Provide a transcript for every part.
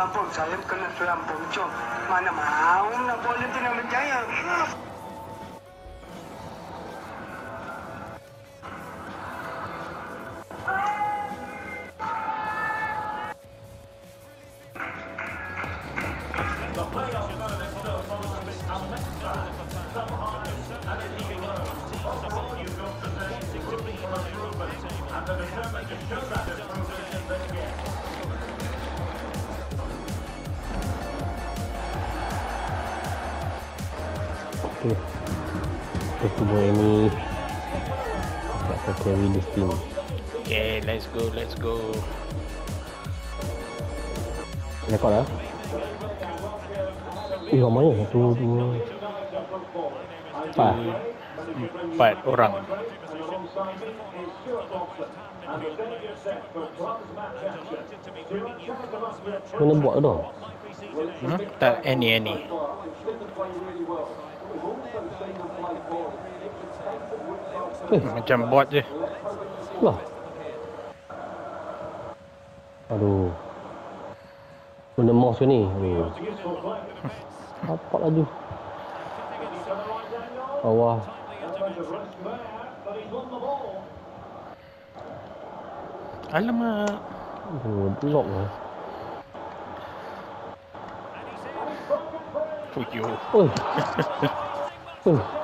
ครับผมสาเลมกันสลามผมจบมานะมาอุ้มนะบอลเล่นที่นั่นไม่ใช่อ่ะ Thank you. Kita cuba ini Tak carry this team Okay, let's go, let's go. Rekod lah Eh ramai ni Satu, dua Empat Empat orang. Kena buat ke dah Hmm? Tak, any, any. Eh Macam bot je. lah Aduh. Benda mouse ni. Apa laju. Bawah. Alamak. Aduh block lah. Oi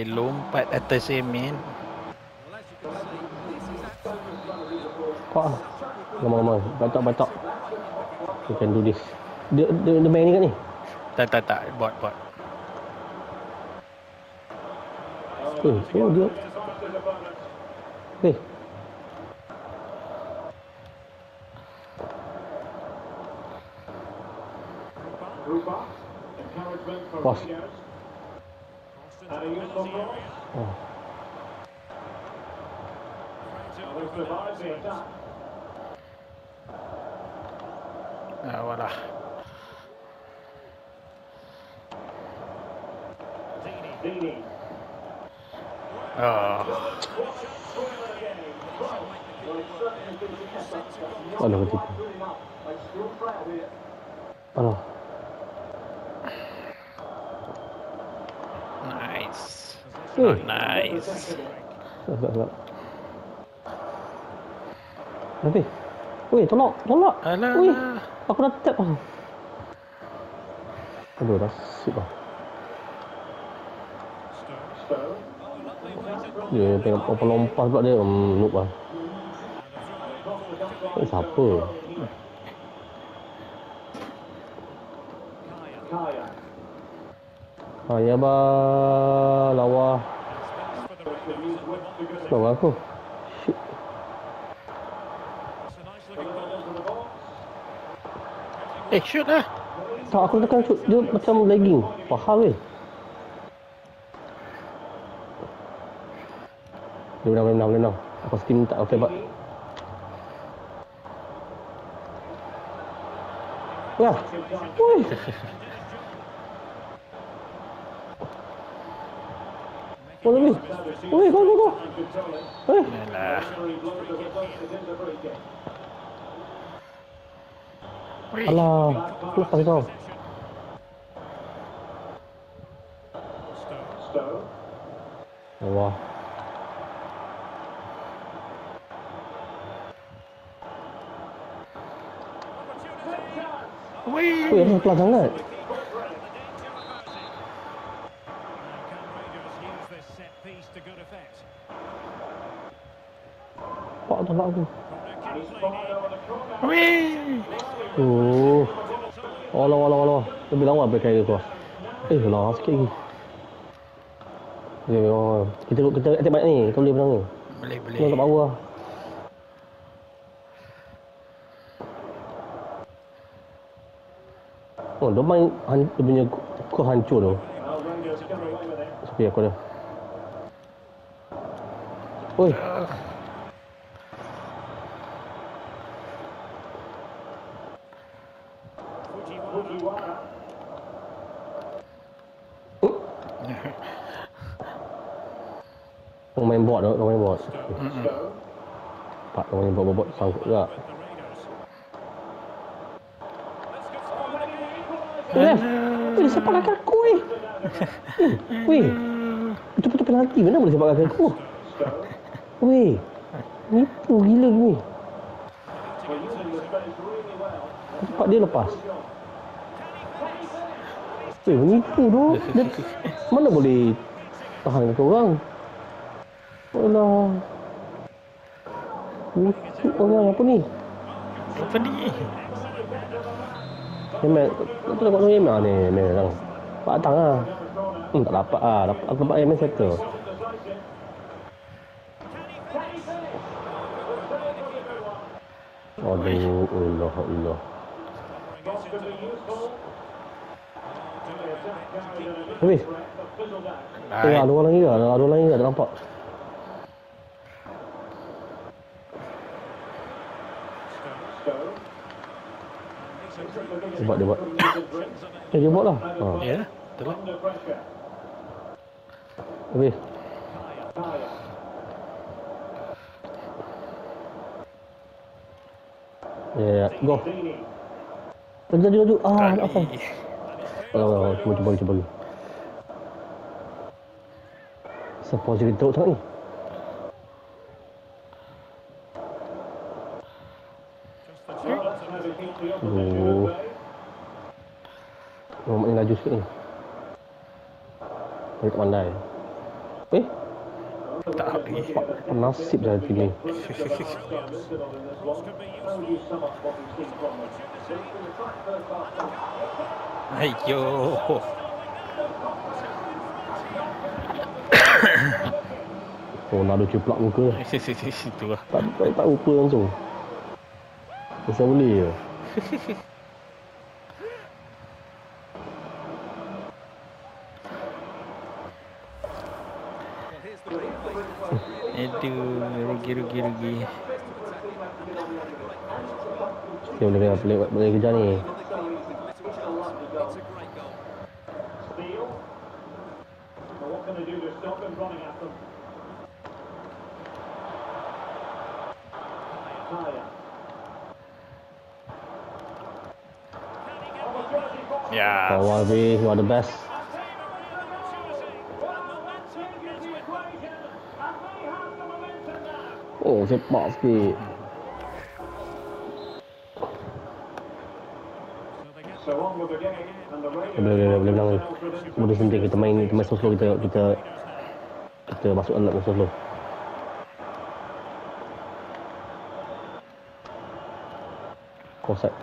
Dia lompat atas semen. Kau ah Lama-lama Batak-batak You can do this Dia, dia, dia main ni kan ni Tak, tak, tak. Bot, bot. Eh, oh dia Eh oh. Ah, walah. Oh, Alah ketipu Nice. Oh, nice. Sebab sebab Nanti Weh tolak Tolak Alah. Weh Aku dah tap lah Aduh dah sip lah Dia tengok lompat-lompat pula dia hmm, Noob lah Eh siapa Ya ba lawa Lawa aku. Shit. Eh, shoot lah. Tak aku tekan shoot. Dia macam lagging. Faham weh. Dia menang, menang, menang Aku steam tak okay but Ya. Woi Oh lebih Woi kau kau kau Eh Alah. Weh, Alah Lepas kau Allah weh. Weh aku pelan sangat Pak tolak aku Weh. Oh. Alah, alah, alah. Break air tu. Eh, lah sikit lagi. Okay, oh. Kita kita attack banyak ni. Kita boleh menang ni. Boleh, boleh. Kita tak power lah. Oh, dia main han, dia punya kau hancur tu. Okey, aku dah. Oi. Orang main bot bot, nak main bot. Mm-mm. Bot-bot sangkut juga. Eh, eh, sepak kaki aku eh. Eh, Weh, itu betul penalti. Mana boleh sepak kaki aku? Weh, nipu gila ni. Cepat dia lepas. Weh, menipu tu. Dia, mana boleh tahan kau orang? Alah. Busuk orang apa ni? Apa ni? Tu tengok tu Yemen ni, Yemen sekarang. Pak datang lah. Hmm, tak dapat ah. Dapat, aku dapat Yemen settle. Aduh, Allah, Allah. Habis? Eh, ada orang lagi ke? Ada orang lagi ke? Tak nampak. Dia buat, dia buat. Eh, dia buat lah. Ha. Ya, betul lah. Habis. Ya, ya, go. Laju, laju, laju. Ah, nak apa? Kali. Oh, cuba, cuba, cuba. Siapa jadi teruk sangat ni? Aduh. Muhammad ni laju sikit ni. Dia tak pandai. Eh, Tak habis. pak penasib dah tim ni. Ayo. Ronaldo ceplak muka. Situ lah. Tak, tak, tak rupa langsung. Asal boleh je. Aduh, rugi, rugi, rugi. Dia boleh, boleh, boleh, boleh kejar ni. Ya. Kau habis, you are the best. Oh, sepak sikit. So on with the game, and the radio Boleh, boleh, boleh bilang Boleh sendiri kita main, kita main slow kita, kita kita masuk main slow Offside.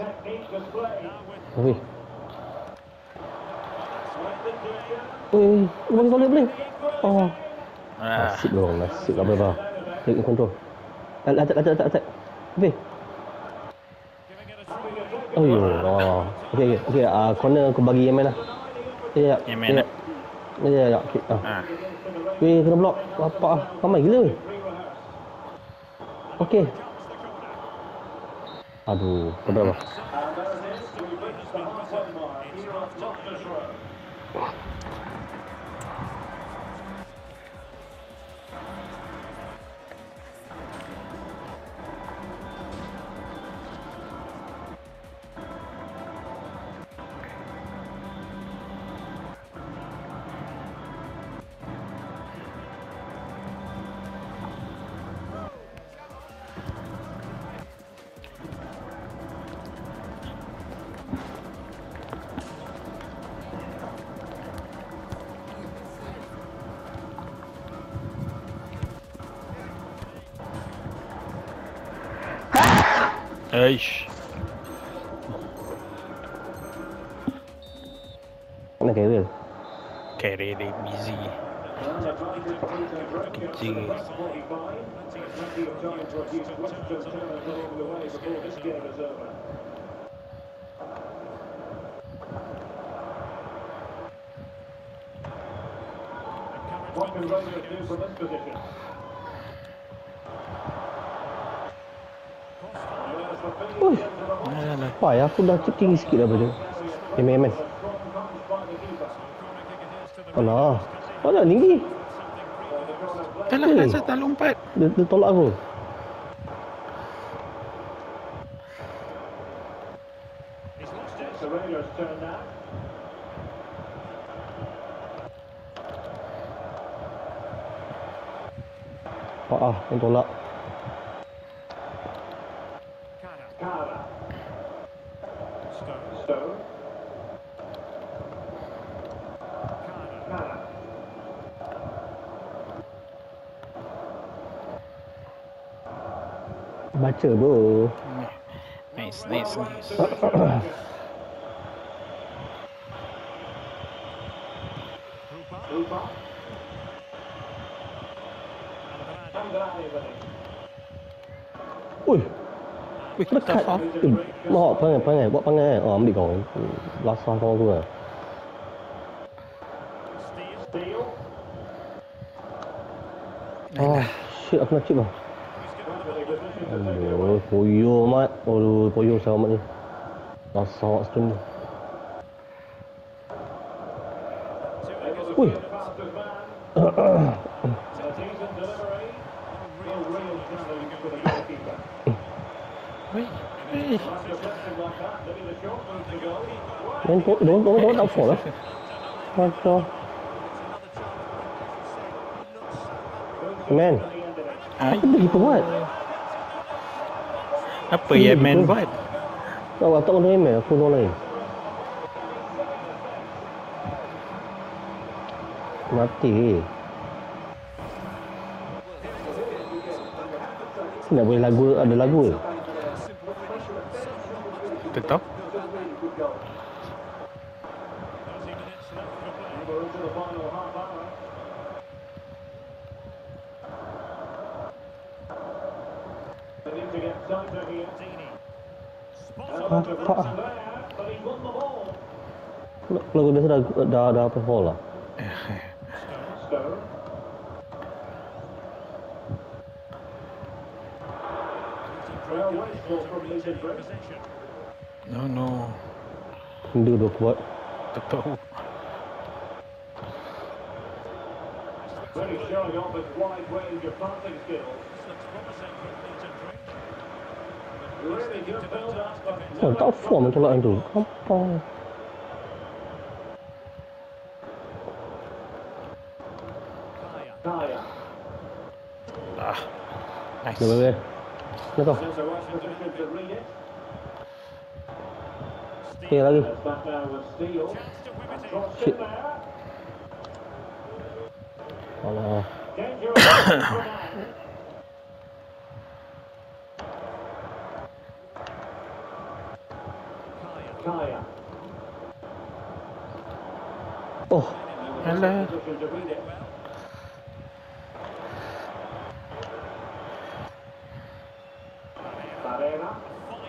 technique displayed. Okey. Oi, boleh boleh boleh. Oh, Ah, nasib dong, nasib tak apa-apa. Take control. Atak, atak, atak, atak. Okey. Oh, yo. Oh. Okey, okey. Okey, ah corner aku bagi Yemen lah. Ya, ya. Yemen ya. lah. Ya, ya, ya. Okey. Ah. ah. Weh, kena blok. Bapak ah. Ramai gila weh. Okey. Aduh, berapa? Aish. Mana Carroll? Carry dia busy. Kerja. What can Rangers do from this position? Ui, wah, ya, aku dah tinggi sikit dah baju. Yemen, Yemen. Alah, alah tinggi. Dah Salah Weh. Hazard dah lompat. Dia, dia tolak aku. Ah, ah, yang tolak. Baca bro. Nice, nice, nice. Ui, Wih, dekat. tough off. Eh, Bawa perangai, perangai. Buat perangai. Oh, ambil kau. Hmm, Lasah kau tu lah. Ah, shit aku nak chip lah. Poyo mat. Aduh, poyo selamat ni. Awak stream ni. Ui. After pressing like that, maybe the short move to go. Don't, don't, don't, don't, don't fall lah. Macam. Man, The end of it. Ay, apa apa yang man buat? Kau tak kena email, aku orang lain. Mati. Nak boleh lagu, ada lagu ke? Tetap. Final half Logo desse da, da, da pra. No, no. Dude, look what? The. Very showing off his wide range of passing skills. Looks promising Peter Drake. Tak form tolak yang tu. Gampang. Kaya. Ah. Nice. Dia boleh. Dia tahu. There's a right position to read it. Okay, lagi. Shit. in Oh, hello.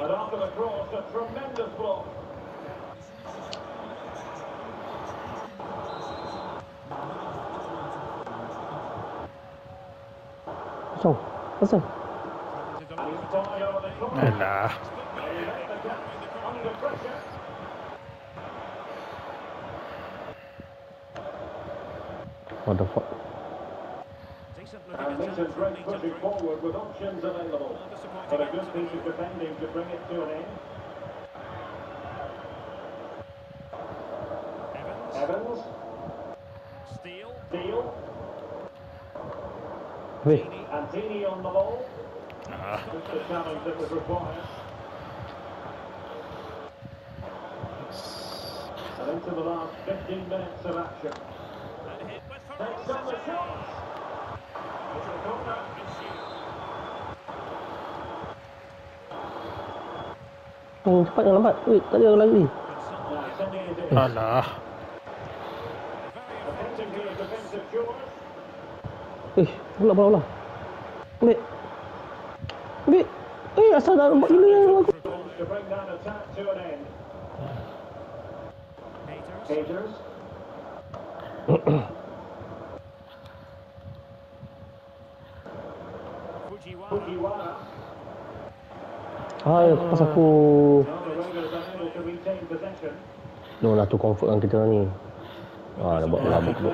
And after the cross, a tremendous block. Xong, xong. Đây là What the fuck? And Linton Brent pushing forward with options available. But a good piece of defending to bring it to an end. Evans. Steele. Weh, Antini on the ball. Ah. Just the challenge that was required. And into the last 15 minutes of action. Hmm, cepat jangan lambat. Weh, tak ada lagi. Alah. Eh, bola bola bola. Ambil. Ambil. Eh, asal dah lambat gila yang aku. Wants Fujiwara. Hai, pas aku. No lah tu comfort dengan kita ni. Ah, dah buat And labuk. play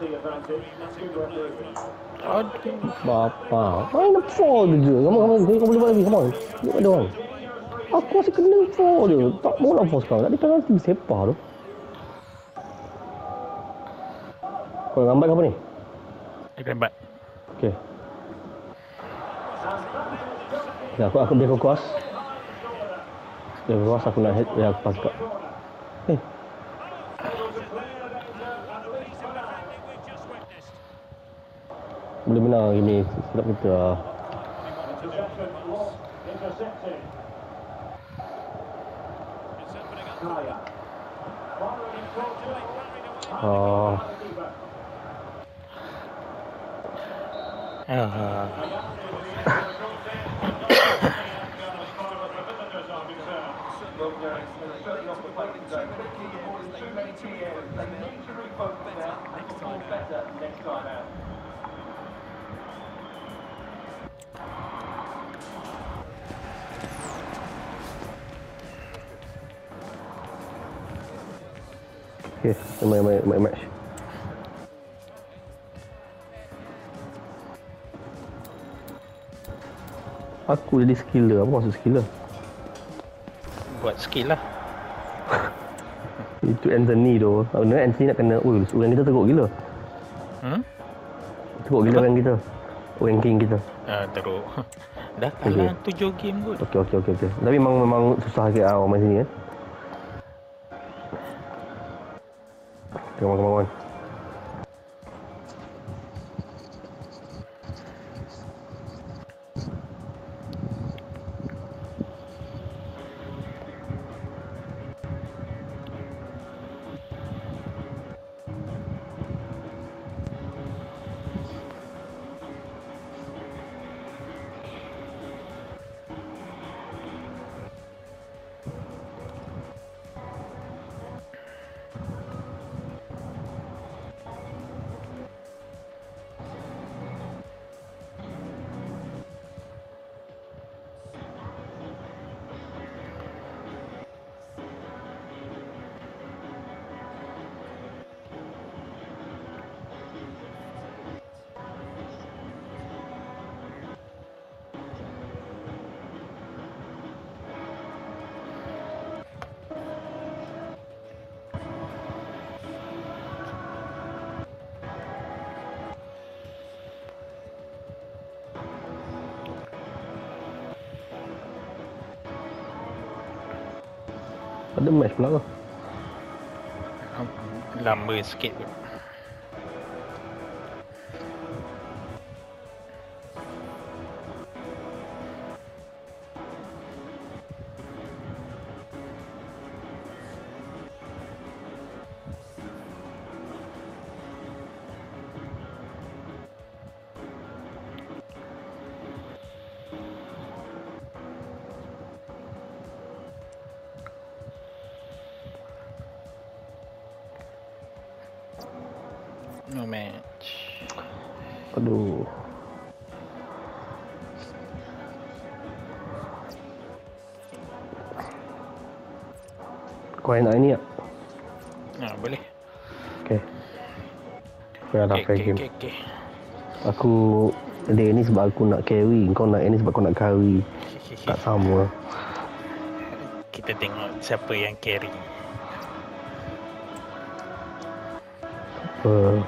the advantage. Good referee. Aduh. Bapa. Main four je. Kamu kamu kamu kamu boleh buat lagi. Dia ada orang. Aku masih kena four je. Tak mau nak four sekarang. Tadi penalti sepak tu. Nak lambat apa ni? Dia lambat. Okey. Ya, aku aku biar kau kuas. Biar kuas aku nak head ya aku pas. Eh, just witnessed. boleh menang ini silap kita lah. Possession lost. Intercepted. It's opening up. Kaya. Firing closely. Ah, Keeper. Ah. okey, main main main match. Aku jadi skiller. Apa maksud skiller? Buat skill lah. Itu Anthony tu. Sebenarnya Anthony nak kena, ui, orang kita teruk gila. Hmm? Teruk gila orang kita. Ranking kita. Ah, teruk. Dah kalah tujuh game kot. Okey, okey, okey, okey. Tapi memang memang susah sikit ah orang main sini kan. Come on, come on, come on. Ada match pula ke? Lama sikit kot. aku nak ni ah. Ha, boleh. Okey. Kau nak okay, game. Okay, okay. Aku dia ni sebab aku nak carry, kau nak ini sebab kau nak carry. tak sama. Lah. Kita tengok siapa yang carry. Uh,